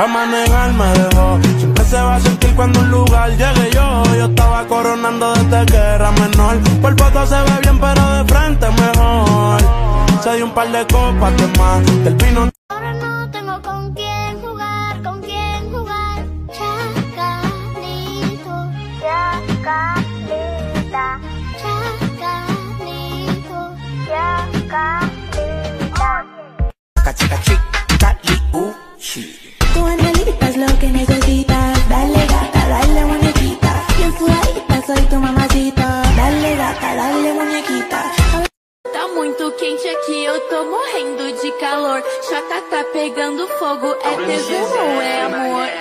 a manejar me dejó. Siempre se va a sentir cuando un lugar llegue yo. Yo estaba coronando desde que era menor. Por foto se ve bien, pero de frente mejor. Se dio un par de copas de más. Del vino. Pegando fogo, é tesão ou é amor?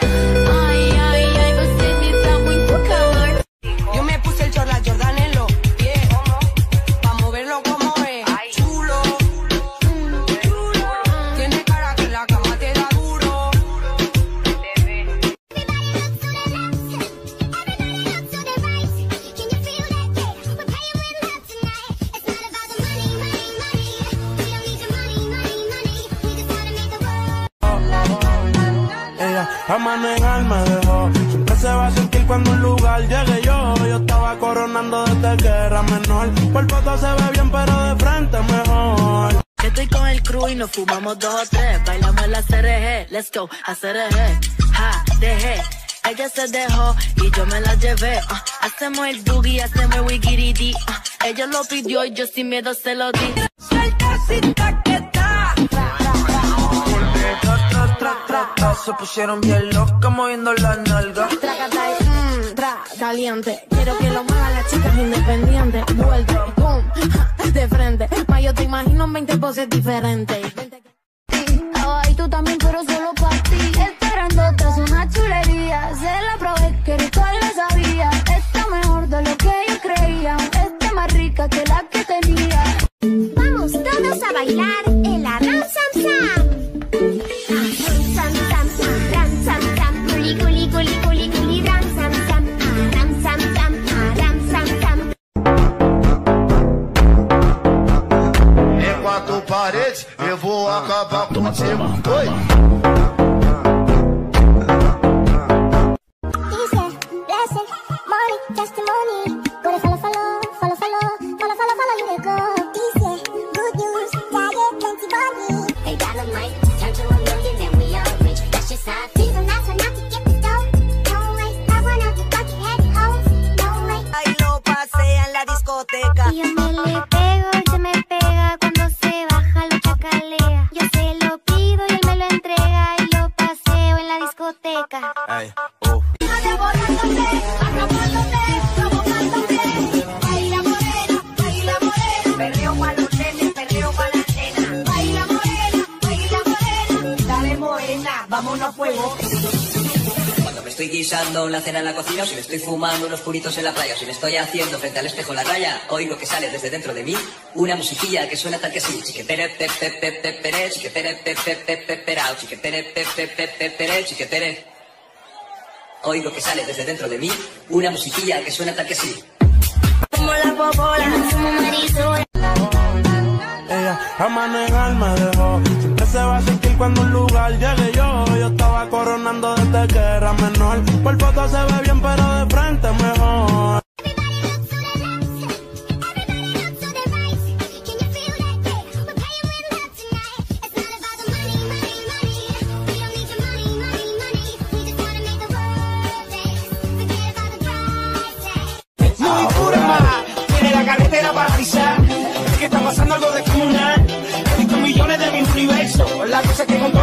A cuando un lugar llegue yo. Yo estaba coronando desde que era menor. Por foto se ve bien, pero de frente mejor. Estoy con el crew y nos fumamos dos o tres. Bailamos la CRG, let's go, a CRG. Ja, dejé. Ella se dejó y yo me la llevé. ah. hacemos el boogie, hacemos el wigiridi. ah. ella lo pidió y yo sin miedo se lo di. Suelta sin taqueta. Se pusieron bien locas moviendo las nalgas. Tracata caliente. Quiero que lo muevan las chicas independientes. Vuelta y pum, de frente. Ma, yo te imagino en 20 poses diferentes. Ay, tú también, pero solo acabar contigo. Oi! Testimony, agora follow, follow, follow, follow, follow fala, fala. Discoteca. Ay, estoy guisando la cena en la cocina, o si me estoy fumando unos puritos en la playa, o si me estoy haciendo frente al espejo la raya, oigo que sale desde dentro de mí una musiquilla que suena tal que así. Chiquetere, pe, pe, pe, pe, pere, chiquetere, pe, pe, pe, pe, perao, chiquetere, pe, pe, pe, pe, pere, chiquetere. Oigo que sale desde dentro de mí una musiquilla que suena tal que así. Como la popola, como Marisol. Ella a manejar me dejó. Siempre se va a cuando un lugar llegue yo. Yo estaba coronando desde que era menor. Por foto se ve bien, pero de frente mejor.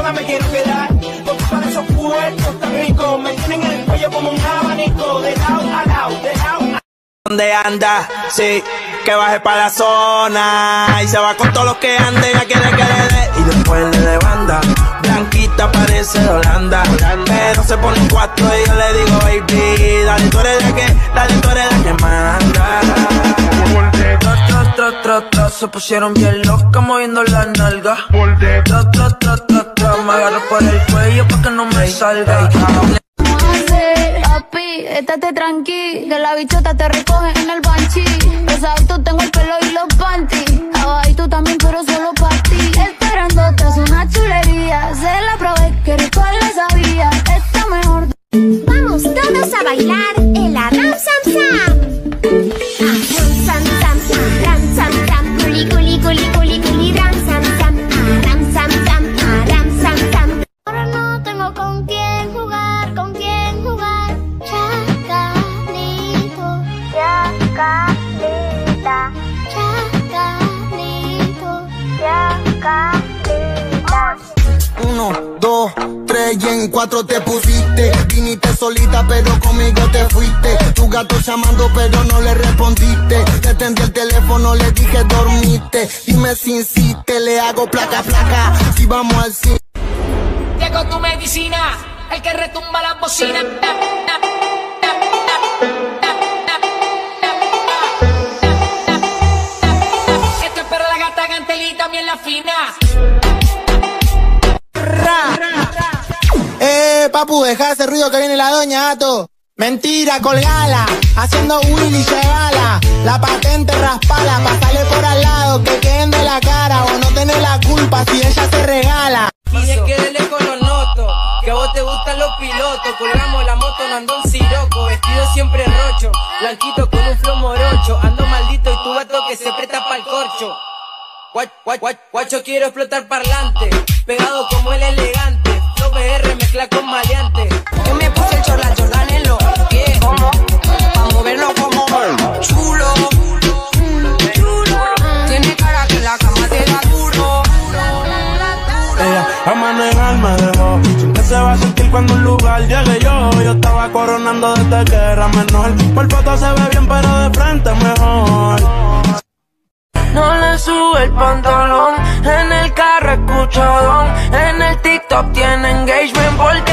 Todas me quiero quedar. Porque para esos puertos tan ricos me tienen en el cuello como un abanico. De lado a lado, de lado a ¿Dónde anda? Sí, que baje para la zona. Y se va con todos los que anden, ya quiere que le dé. Y después le de banda. Blanquita parece de Holanda. Pero se pone un cuatro y yo le digo, baby, dale, tú eres de que, dale, tú eres de que manda tra, tra, se pusieron bien locas moviendo la nalga. Tra, tra, tra, tra, tra, me agarro por el cuello pa' que no me salga. Hacer, papi? Estate tranqui, que la bichota te recoge en el banchi. Rosadito tengo el pelo y los panties. Abajito también, pero solo para ti. Esperándote es una chulería. Se la probé, que ritual le sabía. Está mejor. Vamos todos a bailar. En cuatro te pusiste. Viniste solita, pero conmigo te fuiste. Tu gato llamando, pero no le respondiste. Te tendí el teléfono, le dije dormiste. Dime si insiste, le hago placa, placa. Si vamos al cine. Llegó tu medicina, el que retumba las bocinas. Esto es para la gata Gantel y también la fina. Eh, papu, deja ese ruido que viene la doña, gato. Mentira, colgala, haciendo Willy llegala. La patente raspala, pasale por al lado, que queden de la cara o no tenés la culpa si ella se regala. Y es que de lejos lo noto, que a vos te gustan los pilotos. Colgamos la moto, no ando un siroco, vestido siempre rocho. Blanquito con un flow morocho, ando maldito y tu gato que se presta pa'l corcho. Guach- guach- guach- Guacho quiero explotar parlante, pegado como el elegante. Flow BR mezcla con maleante. Yo me puse el chorla Jordan en los pies. Pa' moverlo como chulo. Chulo. Tiene cara que la cama te da duro. Ella a manejar me dejó. Siempre se va a sentir cuando un lugar llegue yo. Yo estaba coronando desde que era menor. Por foto se ve bien, pero de frente mejor. No le sube el pantalón, en el carro escucho don, en el TikTok tiene engagement porque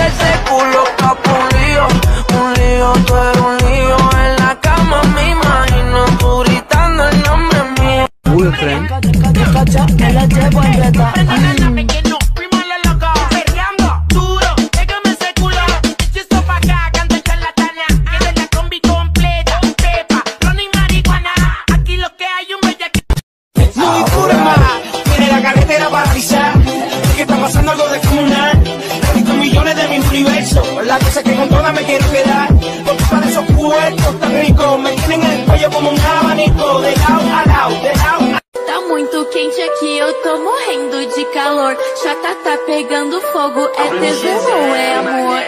muito quente aqui, eu tô morrendo de calor. Já tá, tá pegando fogo, é tesão ou é amor?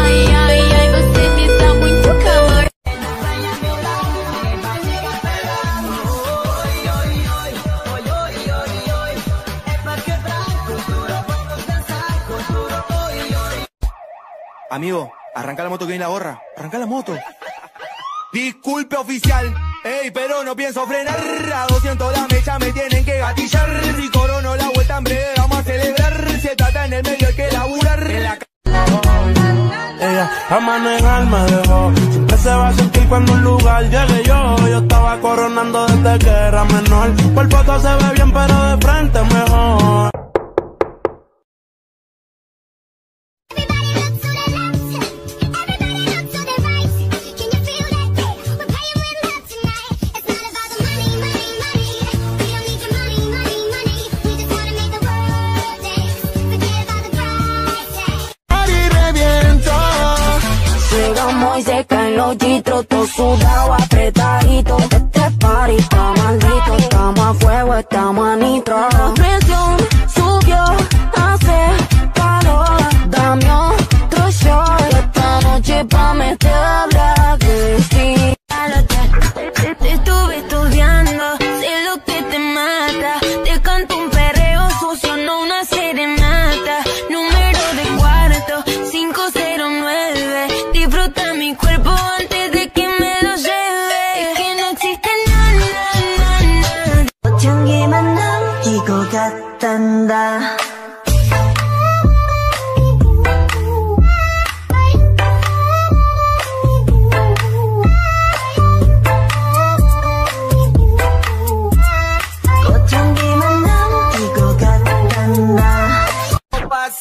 Ai, ai, ai, você me dá muito calor. Amigo, arranca la moto que viene la gorra. Arranca la moto. Disculpe oficial, ey, pero no pienso frenar. A 200 la mecha me tienen que gatillar. Si corono la vuelta en breve, vamos a celebrar. Se trata en el medio, hay que laburar. En la Ella a manejar me dejó. Siempre se va a sentir cuando un lugar llegue yo. Yo estaba coronando desde que era menor. Por foto se ve bien, pero de frente mejor. Chitros, todo sudado, apretadito. Este party está maldito, estamos a fuego, estamos a nitro. onda.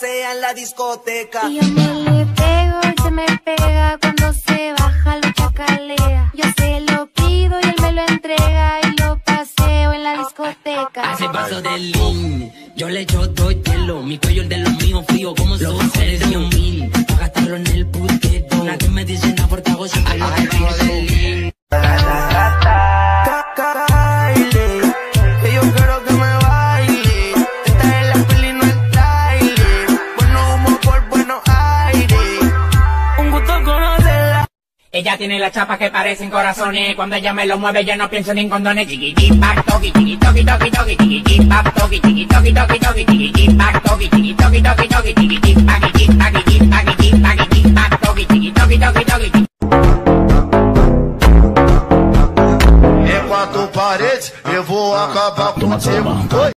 En la discoteca. Y yo me le pego, él se me pega. Cuando se baja, lo chacalea. Yo se lo pido y él me lo entrega. Y lo paseo en la discoteca. Hace paso del lean yo le echo dos hielos, mi cuello el de los míos frío como los un mil. Pa' gastarlo en el putero. Nadie me dice Ella tiene las chapas que parecen corazones. Cuando ella me lo mueve, yo no pienso ni en condones. Chiqui, pac, toqui, chiqui, toqui, toqui, toqui, chiqui, pac, toqui, chiqui, toqui, toqui, toqui, chiqui, pac, toqui, chiqui, toqui, toqui, toqui, chiqui, pac, chiqui, pac, chiqui, pac, chiqui, pac, chiqui, pac, toqui, chiqui, toqui, toqui, toqui, chiqui. Em quatro paredes, eu vou acabar contigo.